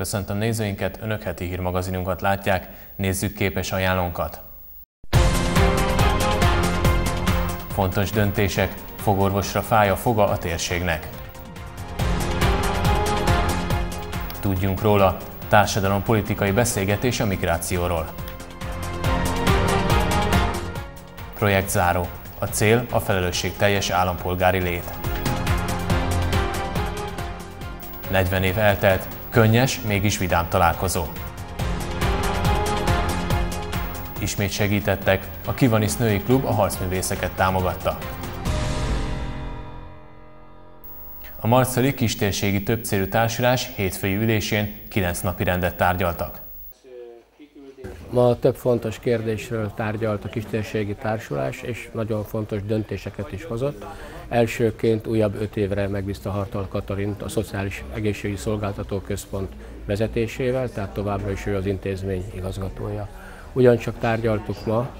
Köszöntöm nézőinket, Önök heti hírmagazinunkat látják, nézzük képes ajánlónkat. Fontos döntések, fogorvosra fáj a foga a térségnek. Tudjunk róla, társadalom politikai beszélgetés a migrációról. Projekt záró. A cél a felelősség teljes állampolgári lét. 40 év eltelt, könnyes, mégis vidám találkozó. Ismét segítettek, a Kivanis Női Klub a harcművészeket támogatta. A Marceli Kistérségi Többcélű Társulás hétfői ülésén 9 napi rendet tárgyaltak. Ma több fontos kérdésről tárgyalt a Kistérségi Társulás, és nagyon fontos döntéseket is hozott. Elsőként újabb öt évre megbízta Hartal Katalint a Szociális Egészségügyi Szolgáltató Központ vezetésével, tehát továbbra is ő az intézmény igazgatója. Ugyancsak tárgyaltuk ma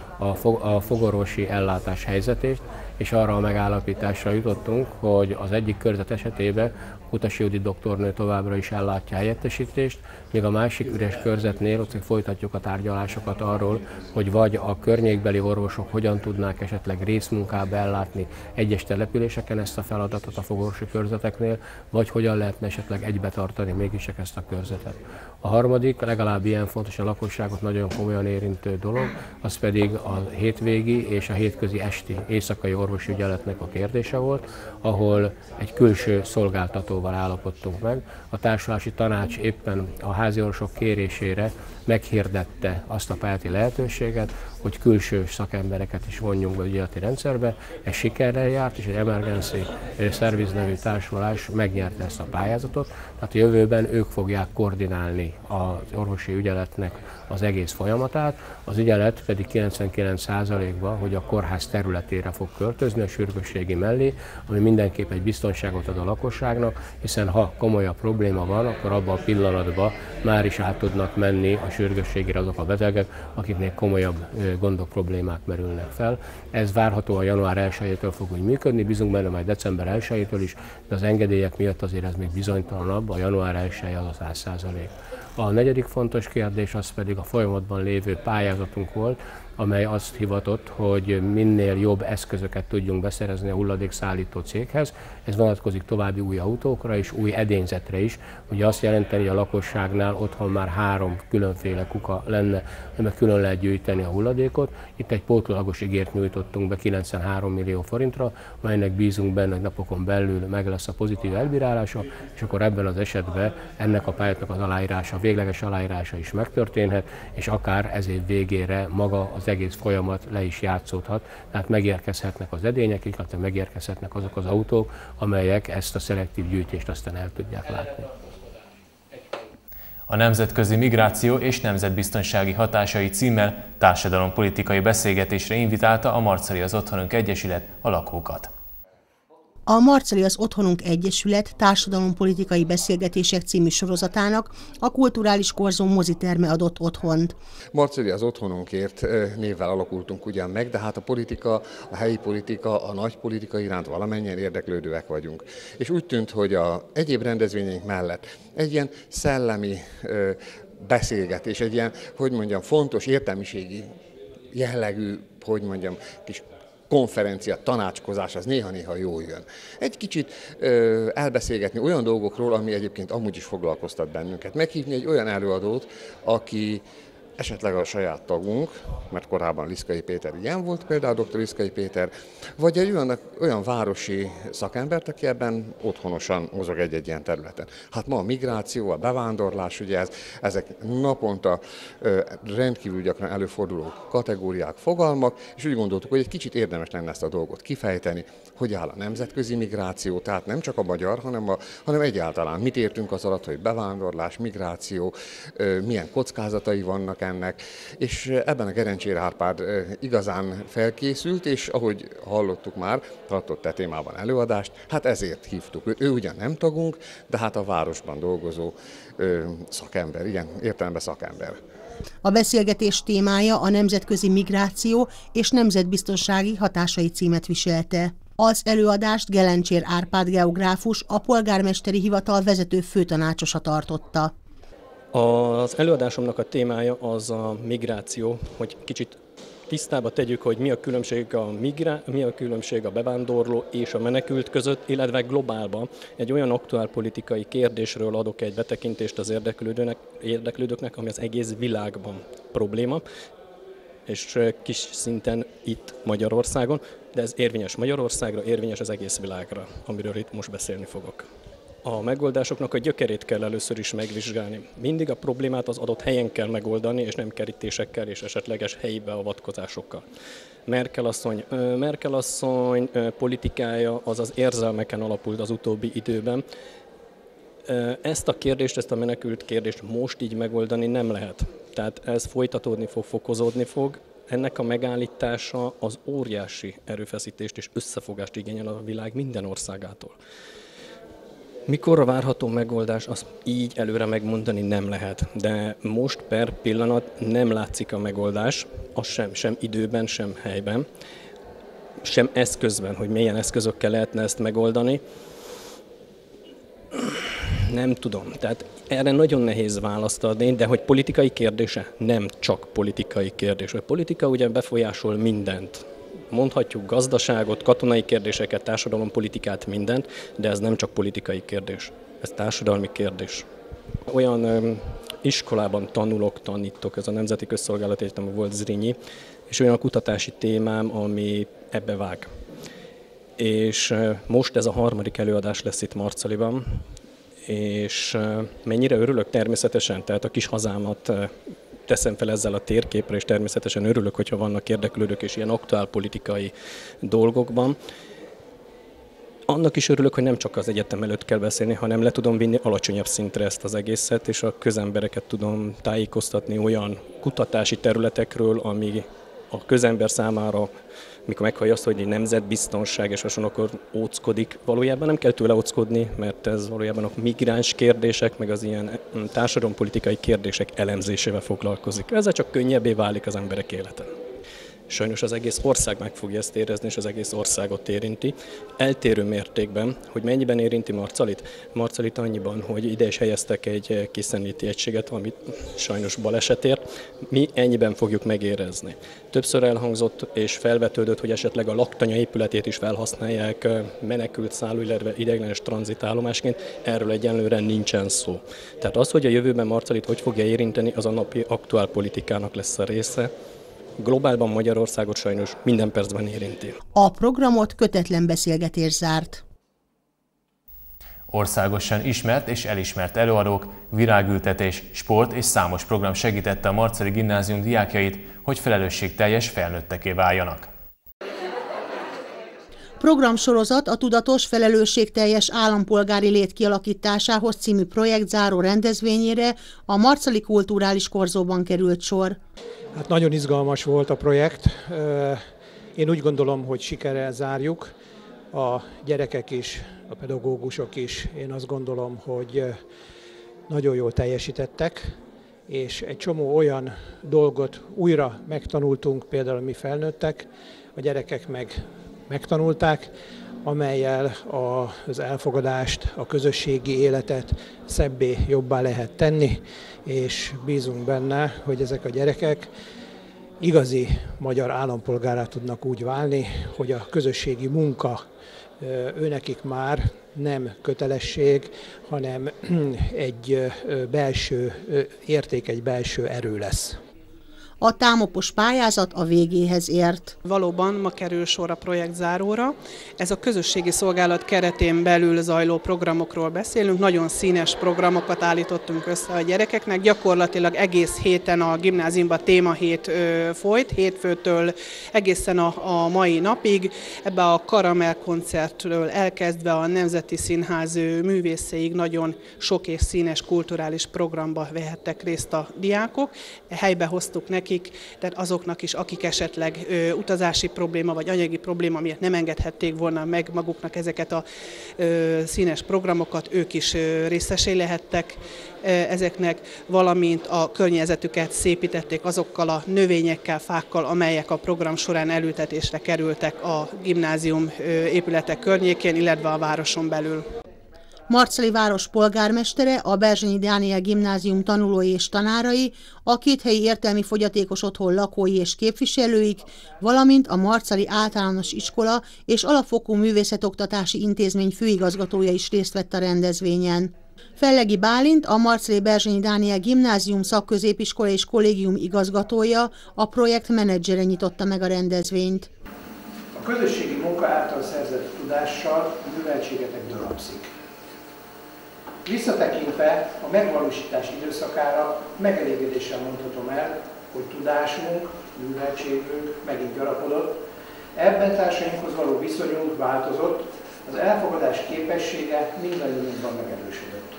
a fogorvosi ellátás helyzetét, és arra a megállapításra jutottunk, hogy az egyik körzet esetében Kutasi Judi doktornő továbbra is ellátja helyettesítést, míg a másik üres körzetnél ott folytatjuk a tárgyalásokat arról, hogy vagy a környékbeli orvosok hogyan tudnák esetleg részmunkába ellátni egyes településeken ezt a feladatot a fogorvosi körzeteknél, vagy hogyan lehetne esetleg egybe tartani mégis ezt a körzetet. A harmadik, legalább ilyen fontos a lakosságot nagyon komolyan érintő dolog, az pedig a hétvégi és a hétközi esti éjszakai orvosi ügyeletnek a kérdése volt, ahol egy külső szolgáltatóval állapodtunk meg. A társulási tanács éppen a háziorvosok kérésére meghirdette azt a pályáti lehetőséget, hogy külső szakembereket is vonjunk be a ügyeleti rendszerbe. Ez sikerrel járt, és egy Emergency Service nevű társulás megnyerte ezt a pályázatot. Tehát a jövőben ők fogják koordinálni az orvosi ügyeletnek az egész folyamatát, az ügyelet pedig 99%-ban, hogy a kórház területére fog költözni a sürgősségi mellé, ami mindenképp egy biztonságot ad a lakosságnak, hiszen ha komolyabb probléma van, akkor abban a pillanatban már is át tudnak menni a sürgősségére azok a betegek, akiknek komolyabb gondok, problémák merülnek fel. Ez várható a január 1-től fog úgy működni, bízunk benne majd december 1-től is, de az engedélyek miatt azért ez még bizonytalanabb, a január 1 az a 100 A negyedik fontos kérdés az pedig a folyamatban lévő pályázatunk volt, amely azt hivatott, hogy minél jobb eszközöket tudjunk beszerezni a hulladékszállító céghez. Ez vonatkozik további új autókra és új edényzetre is. Ugye azt jelenteni, hogy a lakosságnál otthon már három különféle kuka lenne, amiben külön lehet gyűjteni a hulladékot. Itt egy pótlagos ígért nyújtottunk be 93 millió forintra, melynek bízunk benne, hogy napokon belül meg lesz a pozitív elbírálása, és akkor ebben az esetben ennek a pályátnak az aláírása, a végleges aláírása is megtörténhet, és akár ez év végére maga az egész folyamat le is játszódhat, tehát megérkezhetnek az edények, illetve megérkezhetnek azok az autók, amelyek ezt a szelektív gyűjtést aztán el tudják látni. A nemzetközi migráció és nemzetbiztonsági hatásai címmel társadalompolitikai beszélgetésre invitálta a Marceli az Otthonunk Egyesület a lakókat. A Marceli az Otthonunk Egyesület társadalompolitikai beszélgetések című sorozatának a Kulturális Korzon moziterme adott otthont. Marceli az Otthonunkért névvel alakultunk ugyan meg, de hát a politika, a helyi politika, a nagy politika iránt valamennyien érdeklődőek vagyunk. És úgy tűnt, hogy a egyéb rendezvényeink mellett egy ilyen szellemi beszélgetés, egy ilyen, hogy mondjam, fontos értelmiségi jellegű, hogy mondjam, kis konferencia, tanácskozás, az néha-néha jól jön. Egy kicsit ö, elbeszélgetni olyan dolgokról, ami egyébként amúgy is foglalkoztat bennünket. Meghívni egy olyan előadót, aki esetleg a saját tagunk, mert korábban Liszkai Péter ilyen volt, például dr. Liszkai Péter, vagy egy olyan, olyan városi szakembert, aki ebben otthonosan mozog egy-egy ilyen területen. Hát ma a migráció, a bevándorlás, ugye ez, ezek naponta rendkívül gyakran előforduló kategóriák, fogalmak, és úgy gondoltuk, hogy egy kicsit érdemes lenne ezt a dolgot kifejteni, hogy áll a nemzetközi migráció, tehát nem csak a magyar, hanem, a, hanem egyáltalán mit értünk az alatt, hogy bevándorlás, migráció, milyen kockázatai vannak ennek, és ebben a Gerencsére Árpád igazán felkészült, és ahogy hallottuk már, tartott e témában előadást, hát ezért hívtuk. Ő, ő ugyan nem tagunk, de hát a városban dolgozó szakember, igen, értelemben szakember. A beszélgetés témája a nemzetközi migráció és nemzetbiztonsági hatásai címet viselte. Az előadást Gelencsér Árpád geográfus, a polgármesteri hivatal vezető főtanácsosa tartotta. Az előadásomnak a témája az a migráció, hogy kicsit tisztába tegyük, hogy mi a különbség a, migrá, mi a különbség a bevándorló és a menekült között, illetve globálban egy olyan aktuál politikai kérdésről adok egy betekintést az érdeklődőnek, érdeklődőknek, ami az egész világban probléma, és kis szinten itt Magyarországon, de ez érvényes Magyarországra, érvényes az egész világra, amiről itt most beszélni fogok. A megoldásoknak a gyökerét kell először is megvizsgálni. Mindig a problémát az adott helyen kell megoldani, és nem kerítésekkel és esetleges helyi beavatkozásokkal. Merkel asszony, Merkel asszony politikája az az érzelmeken alapult az utóbbi időben. Ezt a kérdést, ezt a menekült kérdést most így megoldani nem lehet. Tehát ez folytatódni fog, fokozódni fog, ennek a megállítása az óriási erőfeszítést és összefogást igényel a világ minden országától. Mikorra várható megoldás, azt így előre megmondani nem lehet, de most per pillanat nem látszik a megoldás, az sem, sem időben, sem helyben, sem eszközben, hogy milyen eszközökkel lehetne ezt megoldani. Nem tudom. Tehát erre nagyon nehéz választ adni, de hogy politikai kérdése? Nem csak politikai kérdés. A politika ugye befolyásol mindent mondhatjuk gazdaságot, katonai kérdéseket, társadalompolitikát, mindent, de ez nem csak politikai kérdés, ez társadalmi kérdés. Olyan ö, iskolában tanulok, tanítok, ez a Nemzeti Közszolgálati Egyetem volt Zrínyi, és olyan kutatási témám, ami ebbe vág. És most ez a harmadik előadás lesz itt Marcaliban, és mennyire örülök természetesen, tehát a kis hazámat teszem fel ezzel a térképre, és természetesen örülök, hogyha vannak érdeklődők és ilyen aktuál politikai dolgokban. Annak is örülök, hogy nem csak az egyetem előtt kell beszélni, hanem le tudom vinni alacsonyabb szintre ezt az egészet, és a közembereket tudom tájékoztatni olyan kutatási területekről, ami a közember számára mikor meghallja azt, hogy egy nemzetbiztonság és hasonló, akkor óckodik. Valójában nem kell tőle óckodni, mert ez valójában a migráns kérdések, meg az ilyen mm, társadalompolitikai kérdések elemzésével foglalkozik. Ezzel csak könnyebbé válik az emberek élete. Sajnos az egész ország meg fogja ezt érezni, és az egész országot érinti. Eltérő mértékben, hogy mennyiben érinti Marcalit. Marcalit annyiban, hogy ide is helyeztek egy készenléti egységet, amit sajnos balesetért. Mi ennyiben fogjuk megérezni. Többször elhangzott és felvetődött, hogy esetleg a laktanya épületét is felhasználják menekült szálló, illetve ideiglenes tranzitállomásként. Erről egyenlőre nincsen szó. Tehát az, hogy a jövőben Marcalit hogy fogja érinteni, az a napi aktuál politikának lesz a része globálban Magyarországot sajnos minden percben érinti. A programot kötetlen beszélgetés zárt. Országosan ismert és elismert előadók, virágültetés, sport és számos program segítette a Marceli Gimnázium diákjait, hogy felelősségteljes felnőtteké váljanak. Programsorozat a Tudatos Felelősségteljes Állampolgári Lét kialakításához című projekt záró rendezvényére a Marcali Kulturális Korzóban került sor. Hát nagyon izgalmas volt a projekt. Én úgy gondolom, hogy sikerrel zárjuk. A gyerekek is, a pedagógusok is, én azt gondolom, hogy nagyon jól teljesítettek, és egy csomó olyan dolgot újra megtanultunk, például mi felnőttek, a gyerekek meg megtanulták, amelyel az elfogadást, a közösségi életet szebbé, jobbá lehet tenni, és bízunk benne, hogy ezek a gyerekek igazi magyar állampolgárá tudnak úgy válni, hogy a közösségi munka őnekik már nem kötelesség, hanem egy belső érték, egy belső erő lesz. A támopos pályázat a végéhez ért. Valóban ma kerül sor a projekt záróra. Ez a közösségi szolgálat keretén belül zajló programokról beszélünk. Nagyon színes programokat állítottunk össze a gyerekeknek. Gyakorlatilag egész héten a gimnáziumban témahét folyt, hétfőtől egészen a, a mai napig. Ebbe a Karamel koncertről elkezdve a Nemzeti Színház művészeig nagyon sok és színes kulturális programba vehettek részt a diákok. Helybe hoztuk neki nekik, tehát azoknak is, akik esetleg ö, utazási probléma vagy anyagi probléma miatt nem engedhették volna meg maguknak ezeket a ö, színes programokat, ők is ö, részesé lehettek ezeknek, valamint a környezetüket szépítették azokkal a növényekkel, fákkal, amelyek a program során elültetésre kerültek a gimnázium épületek környékén, illetve a városon belül. Marceli város polgármestere, a Berzsenyi Dániel gimnázium tanulói és tanárai, a két helyi értelmi fogyatékos otthon lakói és képviselőik, valamint a Marceli általános iskola és alapfokú művészetoktatási intézmény főigazgatója is részt vett a rendezvényen. Fellegi Bálint, a Marceli Berzsenyi Dániel Gimnázium szakközépiskola és kollégium igazgatója, a projekt menedzsere nyitotta meg a rendezvényt. A közösségi munka által szerzett tudással műveltségetek dörapszik. Visszatekintve a megvalósítás időszakára megelégedéssel mondhatom el, hogy tudásunk, műveltségünk megint gyarapodott, ebben társainkhoz való viszonyunk változott, az elfogadás képessége mindannyiunkban megerősödött.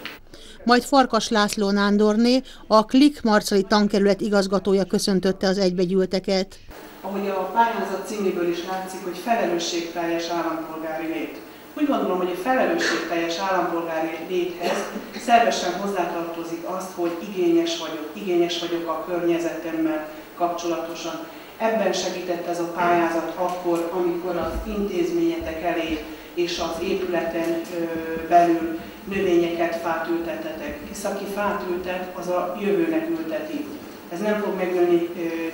Majd Farkas László Nándorné, a Klik Marcali tankerület igazgatója köszöntötte az egybegyűlteket. Ahogy a pályázat címéből is látszik, hogy felelősségteljes állampolgári lét. Úgy gondolom, hogy a felelősségteljes állampolgári léthez szervesen hozzátartozik azt, hogy igényes vagyok, igényes vagyok a környezetemmel kapcsolatosan. Ebben segített ez a pályázat akkor, amikor az intézményetek elé és az épületen belül növényeket, fát ültetetek. Hisz aki fát ültet, az a jövőnek ülteti. Ez nem fog megnőni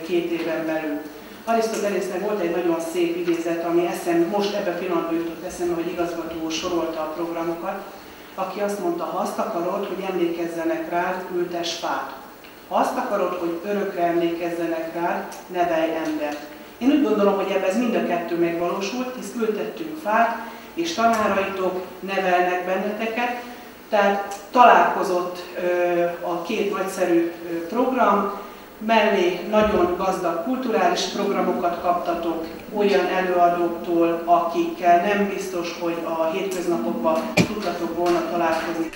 két éven belül. Arisztotelésznek volt egy nagyon szép idézet, ami eszem, most ebbe pillanatban jutott eszembe, hogy igazgató sorolta a programokat, aki azt mondta, ha azt akarod, hogy emlékezzenek rád, ültes fát. Ha azt akarod, hogy örökre emlékezzenek rád, nevelj embert. Én úgy gondolom, hogy ebben ez mind a kettő megvalósult, hisz ültettünk fát, és tanáraitok nevelnek benneteket, tehát találkozott a két nagyszerű program, mellé nagyon gazdag kulturális programokat kaptatok olyan előadóktól, akikkel nem biztos, hogy a hétköznapokban tudtatok volna találkozni.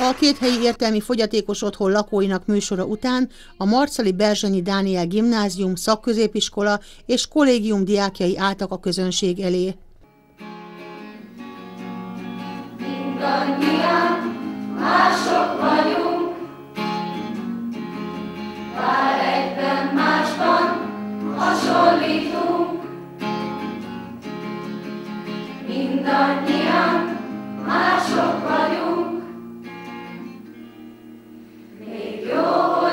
A két helyi értelmi fogyatékos otthon lakóinak műsora után a Marcali Berzsenyi Dániel Gimnázium, szakközépiskola és kollégium diákjai álltak a közönség elé. Mindannyian mások vagyunk, hasonlítunk. Mindannyian mások vagyunk, még jó,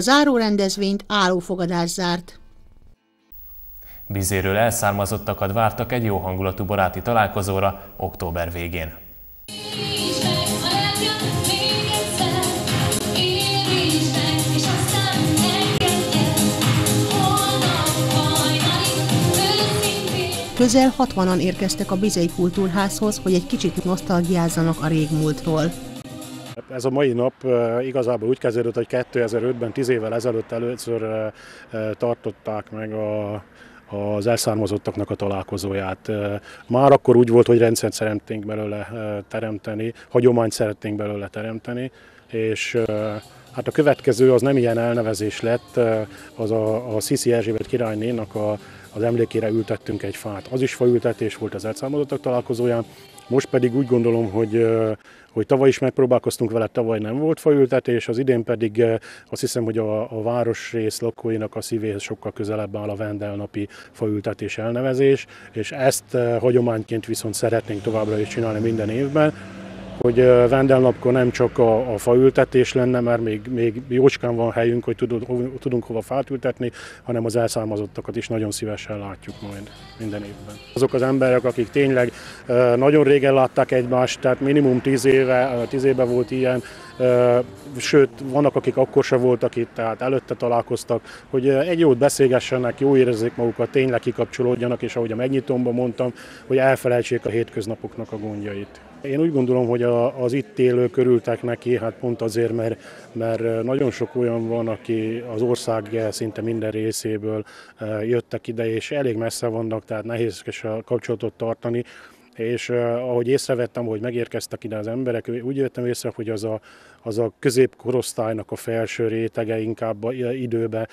A záró rendezvényt állófogadás zárt. Bizéről elszármazottakat vártak egy jó hangulatú baráti találkozóra október végén. Közel 60-an érkeztek a Bizei Kultúrházhoz, hogy egy kicsit nosztalgiázzanak a régmúltról. Ez a mai nap igazából úgy kezdődött, hogy 2005-ben, 10 évvel ezelőtt először tartották meg a, az elszármazottaknak a találkozóját. Már akkor úgy volt, hogy rendszert szeretnénk belőle teremteni, hagyományt szeretnénk belőle teremteni, és hát a következő az nem ilyen elnevezés lett, az a, a Sziszi Erzsébet királynénak a, az emlékére ültettünk egy fát. Az is faültetés volt az elszámolottak találkozóján, Most pedig úgy gondolom, hogy hogy tavaly is megpróbálkoztunk vele, tavaly nem volt faültetés, az idén pedig azt hiszem, hogy a, a városrész lakóinak a szívéhez sokkal közelebb áll a Vendelnapi faültetés elnevezés, és ezt hagyományként viszont szeretnénk továbbra is csinálni minden évben hogy vendelnapkor nem csak a, a faültetés lenne, mert még, még jócskán van helyünk, hogy tudunk, tudunk hova fát ültetni, hanem az elszármazottakat is nagyon szívesen látjuk majd minden évben. Azok az emberek, akik tényleg nagyon régen látták egymást, tehát minimum tíz éve, tíz éve volt ilyen, sőt, vannak, akik akkor se voltak itt, tehát előtte találkoztak, hogy egy jót beszélgessenek, jó érezzék magukat, tényleg kikapcsolódjanak, és ahogy a megnyitómban mondtam, hogy elfelejtsék a hétköznapoknak a gondjait. Én úgy gondolom, hogy az itt élők örültek neki, hát pont azért, mert, mert nagyon sok olyan van, aki az ország szinte minden részéből jöttek ide, és elég messze vannak, tehát nehéz a kapcsolatot tartani és ahogy észrevettem, hogy megérkeztek ide az emberek, úgy jöttem észre, hogy az a, az a középkorosztálynak a felső rétege inkább időben,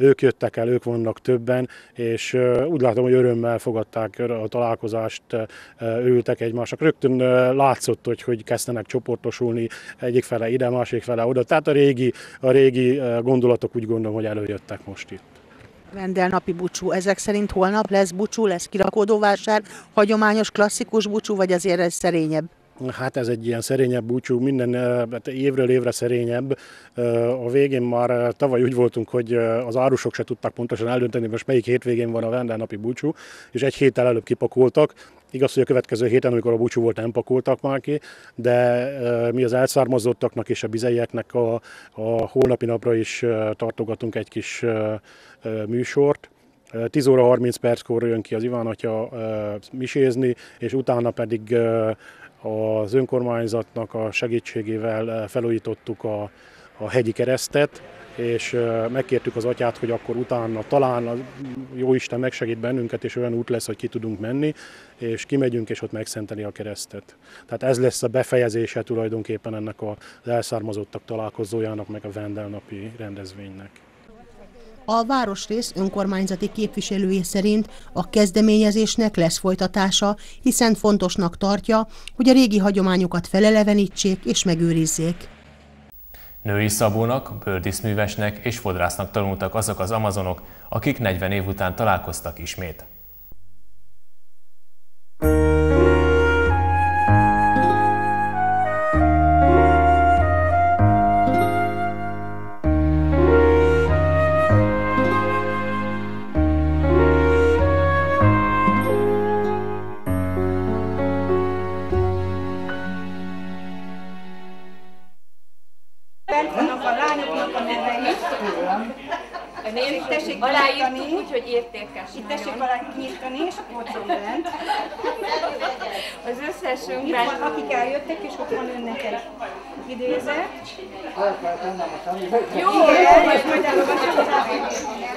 ők jöttek el, ők vannak többen, és úgy látom, hogy örömmel fogadták a találkozást, ültek egymásnak. Rögtön látszott, hogy, hogy kezdenek csoportosulni egyik fele ide, másik fele oda. Tehát a régi, a régi gondolatok úgy gondolom, hogy előjöttek most itt. Vendel napi bucsú. Ezek szerint holnap lesz bucsú, lesz kirakódóvásár, hagyományos, klasszikus bucsú, vagy azért ez szerényebb? Hát ez egy ilyen szerényebb búcsú, minden hát évről évre szerényebb. A végén már tavaly úgy voltunk, hogy az árusok se tudták pontosan eldönteni, most melyik hétvégén van a vendelnapi búcsú, és egy héttel előbb kipakoltak. Igaz, hogy a következő héten, amikor a búcsú volt, nem pakoltak már ki, de mi az elszármazottaknak és a bizeieknek a, a holnapi napra is tartogatunk egy kis műsort. 10 óra 30 perckor jön ki az Iván atya misézni, és utána pedig az önkormányzatnak a segítségével felújítottuk a, a hegyi keresztet, és megkértük az atyát, hogy akkor utána talán a jó Isten megsegít bennünket, és olyan út lesz, hogy ki tudunk menni, és kimegyünk, és ott megszenteni a keresztet. Tehát ez lesz a befejezése tulajdonképpen ennek az elszármazottak találkozójának, meg a vendelnapi rendezvénynek. A városrész önkormányzati képviselője szerint a kezdeményezésnek lesz folytatása, hiszen fontosnak tartja, hogy a régi hagyományokat felelevenítsék és megőrizzék. Női szabónak, bőrdíszművesnek és fodrásznak tanultak azok az amazonok, akik 40 év után találkoztak ismét. Aláírtuk Jó,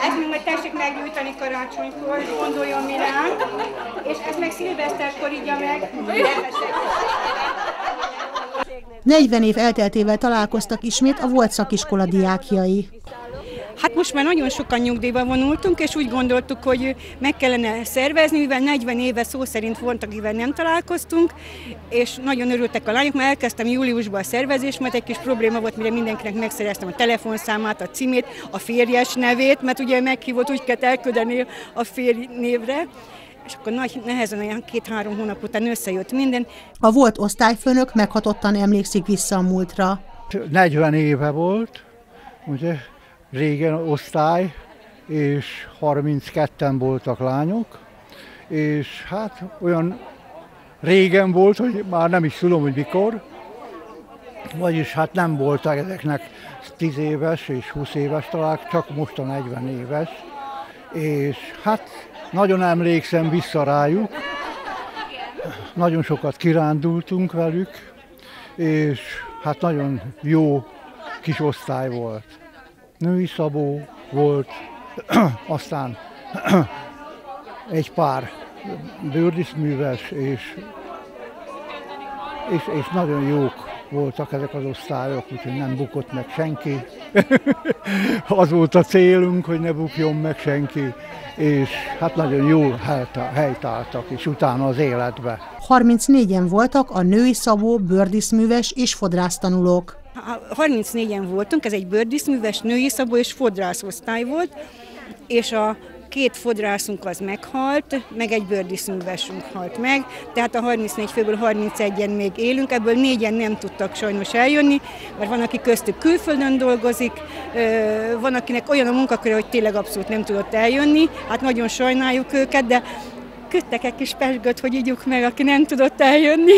Ezt még majd tessék meggyújtani karácsonykor, gondoljon mi ránk. És ezt meg szilveszterkor ígya meg. 40 év elteltével találkoztak ismét a volt szakiskola diákjai. Hát most már nagyon sokan nyugdíjba vonultunk, és úgy gondoltuk, hogy meg kellene szervezni, mivel 40 éve szó szerint volt, akivel nem találkoztunk, és nagyon örültek a lányok, mert elkezdtem júliusban a szervezést, mert egy kis probléma volt, mire mindenkinek megszereztem a telefonszámát, a címét, a férjes nevét, mert ugye meghívott, úgy kellett elküldeni a férj névre, és akkor nagy, nehezen olyan két-három hónap után összejött minden. A volt osztályfőnök meghatottan emlékszik vissza a múltra. 40 éve volt, ugye, régen osztály, és 32-en voltak lányok, és hát olyan régen volt, hogy már nem is tudom, hogy mikor, vagyis hát nem voltak ezeknek 10 éves és 20 éves talán, csak most a 40 éves, és hát nagyon emlékszem vissza rájuk, nagyon sokat kirándultunk velük, és hát nagyon jó kis osztály volt női szabó volt, aztán egy pár bőrdíszműves, és, és, és nagyon jók voltak ezek az osztályok, úgyhogy nem bukott meg senki. az volt a célunk, hogy ne bukjon meg senki, és hát nagyon jól helytáltak is utána az életbe. 34-en voltak a női szabó, bőrdíszműves és fodrász tanulók. 34-en voltunk, ez egy bőrdíszműves, női szabó és fodrászosztály volt, és a két fodrászunk az meghalt, meg egy bőrdíszművesünk halt meg, tehát a 34 főből 31-en még élünk, ebből négyen nem tudtak sajnos eljönni, mert van, aki köztük külföldön dolgozik, van, akinek olyan a munkaköre, hogy tényleg abszolút nem tudott eljönni, hát nagyon sajnáljuk őket, de köttek egy kis pesgőt, hogy ígyuk meg, aki nem tudott eljönni.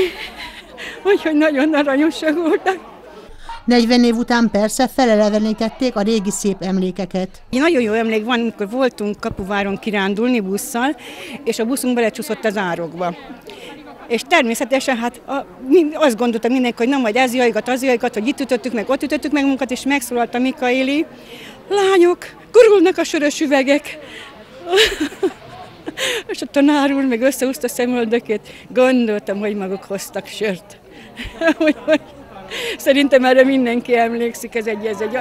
Úgyhogy nagyon aranyosak voltak. 40 év után persze felelevenítették a régi szép emlékeket. Egy nagyon jó emlék van, amikor voltunk Kapuváron kirándulni busszal, és a buszunk belecsúszott az árokba. És természetesen hát a, azt gondoltam mindenki, hogy nem majd ez jajgat, az jajgat, hogy itt ütöttük meg, ott ütöttük meg munkat, és megszólalt a Mikaéli. Lányok, gurulnak a sörös üvegek. és a tanár úr meg összehúzta a szemöldökét. Gondoltam, hogy maguk hoztak sört. hogy, hogy Szerintem erre mindenki emlékszik, ez egy, ez egy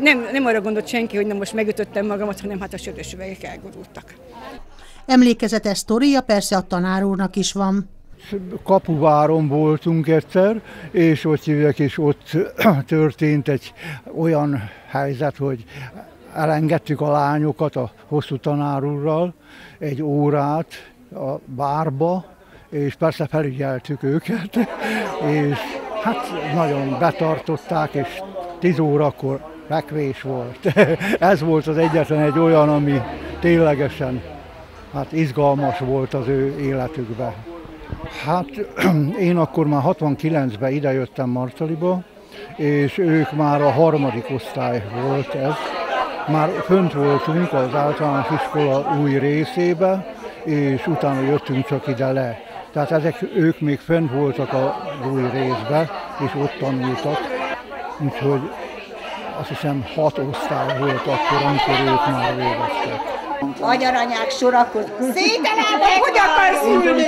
nem, nem arra gondolt senki, hogy nem most megütöttem magamat, hanem hát a sörös üvegek elgurultak. Emlékezetes sztoria persze a tanár úrnak is van. Kapuváron voltunk egyszer, és ott hívják, és ott történt egy olyan helyzet, hogy elengedtük a lányokat a hosszú tanárúrral egy órát a bárba, és persze felügyeltük őket, és Hát nagyon betartották, és 10 órakor fekvés volt. Ez volt az egyetlen egy olyan, ami ténylegesen hát izgalmas volt az ő életükben. Hát én akkor már 69-ben idejöttem Martaliba, és ők már a harmadik osztály volt ez. Már fönt voltunk az általános iskola új részébe, és utána jöttünk csak ide le. Tehát ezek, ők még fent voltak a új részbe, és ott tanultak. Úgyhogy azt hiszem hat osztály volt akkor, amikor ők már végeztek. Agyaranyák sorakoznak. Szételállnak, hogy akarsz ülni?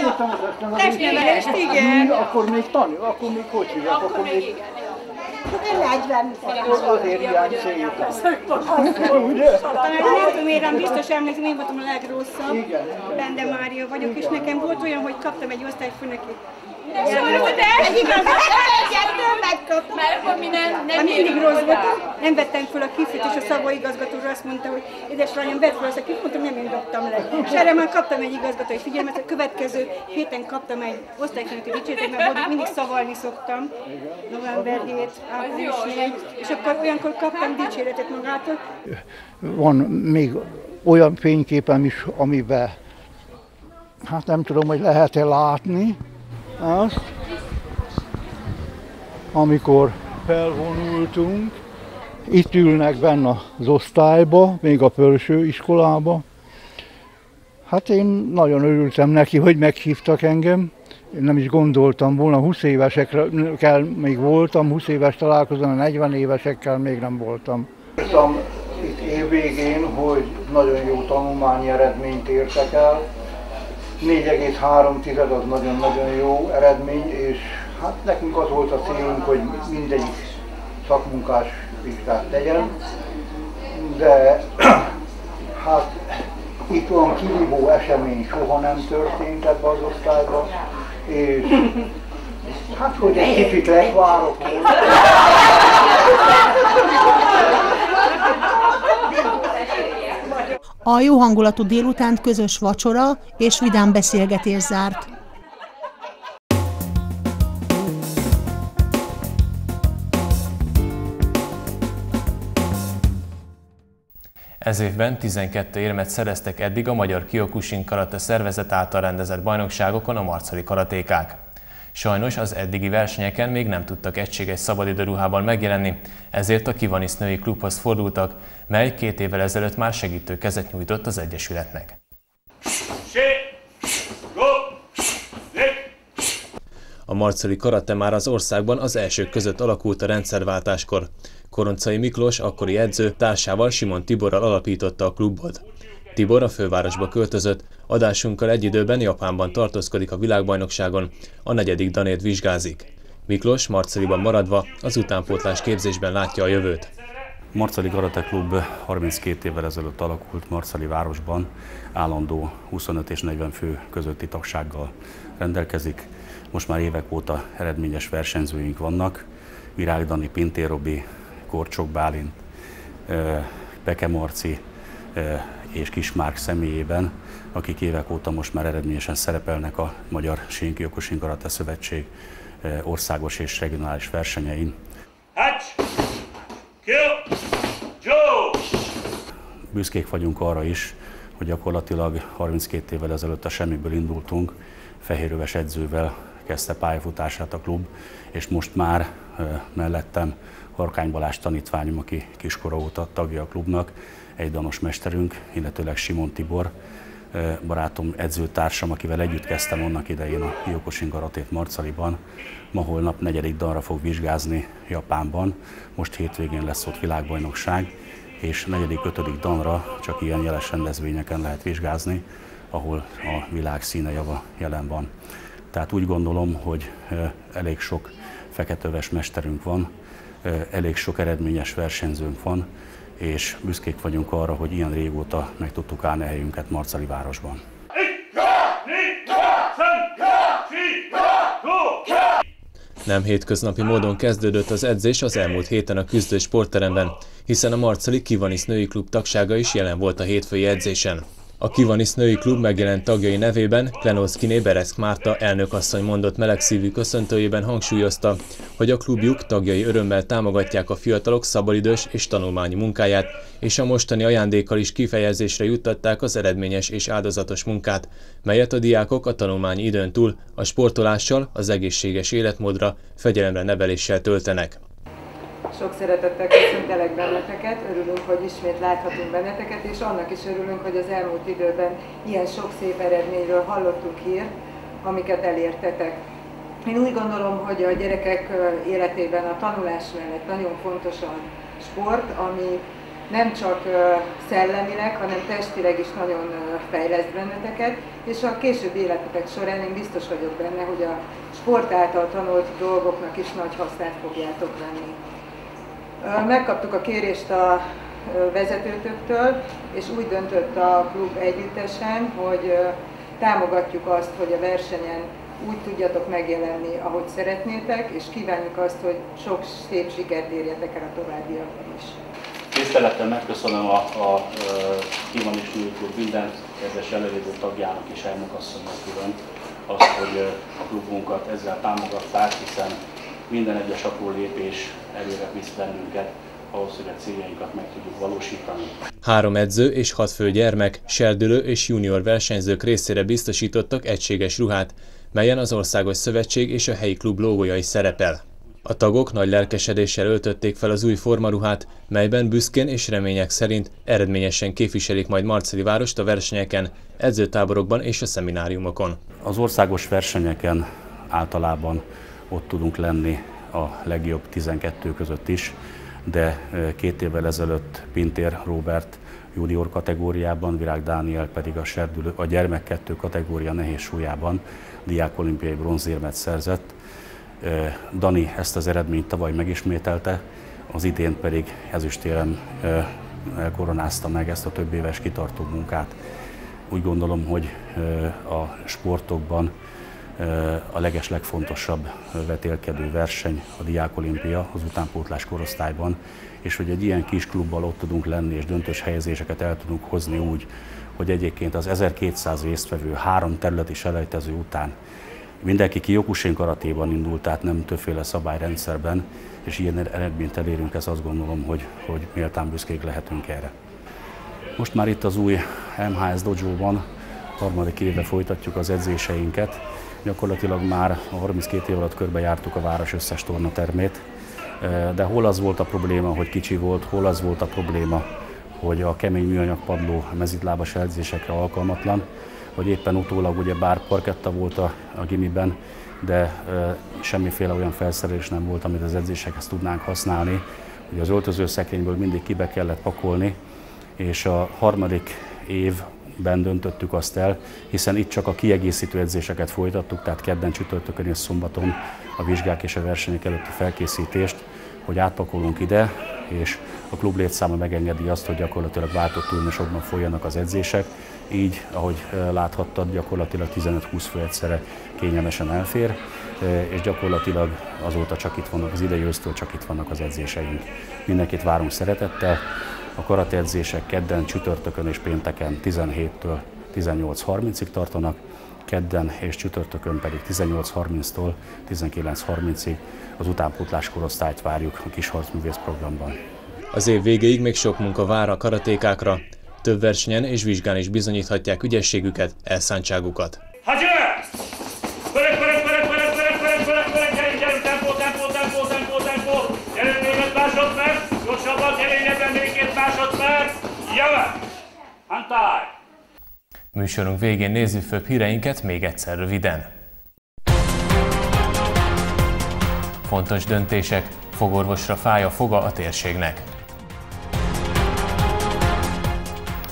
Testnevelést, igen. Akkor még tanul, akkor még hogy hívják, akkor még 40 Azért ilyen szépen. Ugye? Nem tudom, én biztos emlékszem, én voltam a legrosszabb. Bende Mária vagyok, és nekem volt olyan, hogy kaptam egy osztályfőnöki mert akkor mi nem, nem hát mindig rossz voltam, nem vettem föl a kifit, és a szabó igazgatóra azt mondta, hogy édesanyám, vedd fel azt a kifit, mondtam, nem én dobtam le. És erre már kaptam egy igazgatói figyelmet, a következő héten kaptam egy osztályfőnöki dicséretet, mert mindig szavalni szoktam, november 7, április 4, és akkor olyankor kaptam dicséretet magától. Van még olyan fényképem is, amiben hát nem tudom, hogy lehet-e látni, azt, amikor felvonultunk, itt ülnek benne az osztályba, még a felső iskolába. Hát én nagyon örültem neki, hogy meghívtak engem. Én nem is gondoltam volna, 20 évesekkel még voltam, 20 éves találkozom, a 40 évesekkel még nem voltam. Tudtam itt évvégén, hogy nagyon jó tanulmányi eredményt értek el, 4,3 az nagyon-nagyon jó eredmény, és hát nekünk az volt a célunk, hogy mindegyik szakmunkás vizsgát tegyen, de hát itt olyan kihívó esemény soha nem történt ebbe az osztályba, és hát hogy egy kicsit lekvárok volt. A jó hangulatú délután közös vacsora és vidám beszélgetés zárt. Ez évben 12 érmet szereztek eddig a Magyar Kyokushin Karate szervezet által rendezett bajnokságokon a marcali karatékák. Sajnos az eddigi versenyeken még nem tudtak egységes szabadidőruhában megjelenni, ezért a Kivanis női klubhoz fordultak, mely két évvel ezelőtt már segítő kezet nyújtott az Egyesületnek. A marcali karate már az országban az elsők között alakult a rendszerváltáskor. Koroncai Miklós, akkori edző, társával Simon Tiborral alapította a klubot. Tibor a fővárosba költözött, adásunkkal egy időben Japánban tartózkodik a világbajnokságon, a negyedik danét vizsgázik. Miklós Marceliban maradva az utánpótlás képzésben látja a jövőt. Marcali Karate Klub 32 évvel ezelőtt alakult Marcali városban, állandó 25 és 40 fő közötti tagsággal rendelkezik. Most már évek óta eredményes versenyzőink vannak. Virág Dani, Pintér Robi, Korcsok Bálint, Peke Marci és Kismárk személyében, akik évek óta most már eredményesen szerepelnek a Magyar Sínki Okosin Karate Szövetség országos és regionális versenyein. Hatch! Kill! Joe! Büszkék vagyunk arra is, hogy gyakorlatilag 32 évvel ezelőtt a semmiből indultunk, fehéröves edzővel kezdte pályafutását a klub, és most már mellettem Harkány Balázs tanítványom, aki kiskora óta tagja a klubnak, egy danos mesterünk, illetőleg Simon Tibor, barátom, edzőtársam, akivel együtt kezdtem annak idején a Hiokosin Garatét Marcaliban. Ma holnap negyedik dalra fog vizsgázni Japánban, most hétvégén lesz ott világbajnokság, és negyedik, ötödik danra csak ilyen jeles rendezvényeken lehet vizsgázni, ahol a világ színe java jelen van. Tehát úgy gondolom, hogy elég sok feketöves mesterünk van, elég sok eredményes versenyzőnk van, és büszkék vagyunk arra, hogy ilyen régóta meg tudtuk állni a helyünket Marcali városban. Nem hétköznapi módon kezdődött az edzés az elmúlt héten a küzdő sportteremben, hiszen a Marcali Kivanis női klub tagsága is jelen volt a hétfői edzésen. A Kivanis női klub megjelent tagjai nevében Klenoszkiné Bereszk Márta elnökasszony mondott melegszívű köszöntőjében hangsúlyozta, hogy a klubjuk tagjai örömmel támogatják a fiatalok szabadidős és tanulmányi munkáját, és a mostani ajándékkal is kifejezésre juttatták az eredményes és áldozatos munkát, melyet a diákok a tanulmányi időn túl a sportolással, az egészséges életmódra, fegyelemre neveléssel töltenek. Sok szeretettel köszöntelek benneteket, örülünk, hogy ismét láthatunk benneteket, és annak is örülünk, hogy az elmúlt időben ilyen sok szép eredményről hallottunk hírt, amiket elértetek. Én úgy gondolom, hogy a gyerekek életében a tanulás mellett nagyon fontos a sport, ami nem csak szellemileg, hanem testileg is nagyon fejleszt benneteket, és a későbbi életetek során én biztos vagyok benne, hogy a sport által tanult dolgoknak is nagy hasznát fogjátok venni. Megkaptuk a kérést a vezetőtöktől, és úgy döntött a klub együttesen, hogy támogatjuk azt, hogy a versenyen úgy tudjatok megjelenni, ahogy szeretnétek, és kívánjuk azt, hogy sok szép sikert érjetek el a továbbiakban is. Tisztelettel megköszönöm a, a, a Kivan és Klub minden kedves jelenlévő tagjának és elnökasszonynak külön azt, hogy a klubunkat ezzel támogatták, hiszen minden egyes apró lépés előre visz bennünket ahhoz, hogy a céljainkat meg tudjuk valósítani. Három edző és hat fő gyermek, serdülő és junior versenyzők részére biztosítottak egységes ruhát, melyen az Országos Szövetség és a helyi klub logója is szerepel. A tagok nagy lelkesedéssel öltötték fel az új formaruhát, melyben büszkén és remények szerint eredményesen képviselik majd Marceli várost a versenyeken, edzőtáborokban és a szemináriumokon. Az országos versenyeken általában ott tudunk lenni a legjobb 12 között is, de két évvel ezelőtt Pintér Robert junior kategóriában, Virág Dániel pedig a, serdülő, a gyermek kettő kategória nehéz súlyában diák olimpiai bronzérmet szerzett. Dani ezt az eredményt tavaly megismételte, az idén pedig ezüstérem elkoronázta meg ezt a több éves kitartó munkát. Úgy gondolom, hogy a sportokban a leges legfontosabb vetélkedő verseny a Diákolimpia az utánpótlás korosztályban, és hogy egy ilyen kis klubbal ott tudunk lenni és döntős helyezéseket el tudunk hozni úgy, hogy egyébként az 1200 résztvevő három területi selejtező után mindenki Kiokusén karatéban indult, tehát nem többféle szabályrendszerben, és ilyen eredményt elérünk, ez azt gondolom, hogy, hogy méltán büszkék lehetünk erre. Most már itt az új MHS Dojo-ban harmadik éve folytatjuk az edzéseinket, Gyakorlatilag már a 32 év alatt körbejártuk a város összes tornatermét, de hol az volt a probléma, hogy kicsi volt, hol az volt a probléma, hogy a kemény műanyag padló mezitlábas edzésekre alkalmatlan, vagy éppen utólag ugye bár parketta volt a, a gimiben, de e, semmiféle olyan felszerelés nem volt, amit az edzésekhez tudnánk használni. Ugye az öltözőszekrényből mindig kibe kellett pakolni, és a harmadik év ben döntöttük azt el, hiszen itt csak a kiegészítő edzéseket folytattuk, tehát kedden, csütörtökön és szombaton a vizsgák és a versenyek előtti felkészítést, hogy átpakolunk ide, és A klub létszáma megengedi azt, hogy gyakorlatilag váltott turnusokban folyanak az edzések, így, ahogy láthattad, gyakorlatilag 15-20 fő egyszerre kényelmesen elfér, és gyakorlatilag azóta csak itt vannak, az idei ősztől csak itt vannak az edzéseink. Mindenkit várunk szeretettel, a karate edzések kedden, csütörtökön és pénteken 17-től 18.30-ig tartanak, kedden és csütörtökön pedig 18.30-tól 19.30-ig az utánpótlás korosztályt várjuk a kis harcművész programban. Az év végéig még sok munka vár a karatékákra, több versenyen és vizsgán is bizonyíthatják ügyességüket, elszántságukat. Műsorunk végén nézzük főbb híreinket még egyszer röviden. Fontos döntések, fogorvosra fáj a foga a térségnek.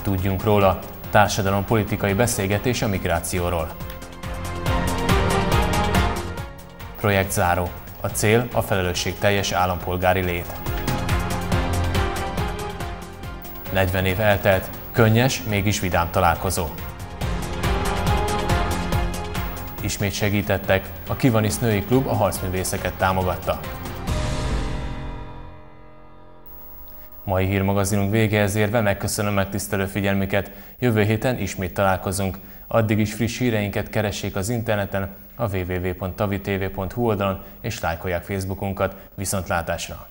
Tudjunk róla, társadalom politikai beszélgetés a migrációról. Projekt záró. A cél a felelősség teljes állampolgári lét. 40 év eltelt, könnyes, mégis vidám találkozó. Ismét segítettek, a Kivanis Női Klub a harcművészeket támogatta. Mai hírmagazinunk végehez érve megköszönöm megtisztelő figyelmüket, jövő héten ismét találkozunk. Addig is friss híreinket keressék az interneten, a www.tavitv.hu oldalon és lájkolják Facebookunkat. Viszontlátásra!